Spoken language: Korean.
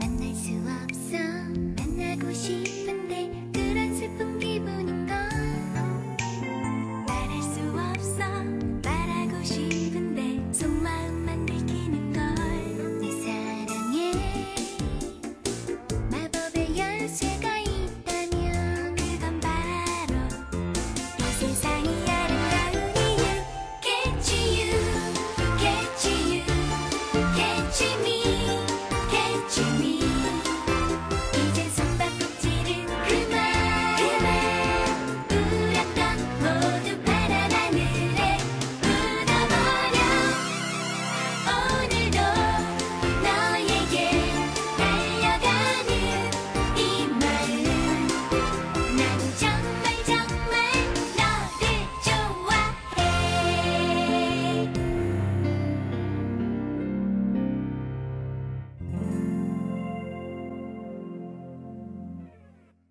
만날 수 없어. 만나고 싶어.